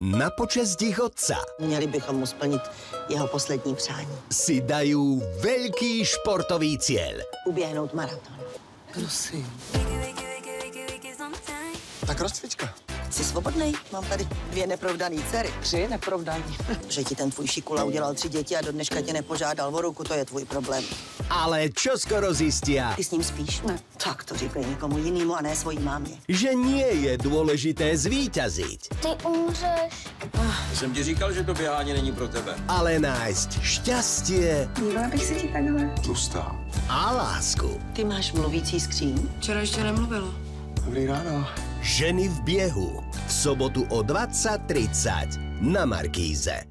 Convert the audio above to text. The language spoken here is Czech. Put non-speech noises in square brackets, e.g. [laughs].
na počest ich otca Měli bychom mu splnit jeho poslední přání. si dajú veľký športový cieľ. Uběhnout maraton. Prosím. Tak rozcvička. Jsi svobodnej? Mám tady dvě neprovdaný dcery. Tři neprovdaní. [laughs] Že ti ten tvůj šikula udělal tři děti a do dneška tě nepožádal o ruku, to je tvůj problém. Ale čo skoro zistia, Ty s ním spíš? Ne. Tak to říkej někomu jinému a ne svojí mámě. že nie je dôležité zvíťaziť, Ty umřeš. Jsem ti říkal, že to běhání není pro tebe. ale nájsť šťastie Dívala bych se ti takhle. Tlustá. a lásku. Ty máš mluvící skříň? Včera ještě nemluvilo. Dobrý ráno. Ženy v běhu. V sobotu o 20.30 na Markíze.